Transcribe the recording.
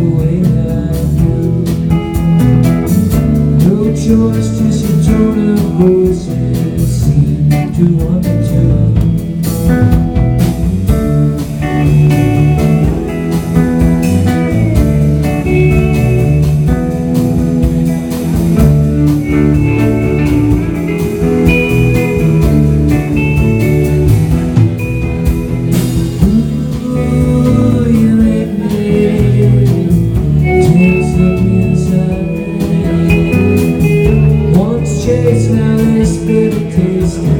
the way No choice, just a tone of voice seem to desespero triste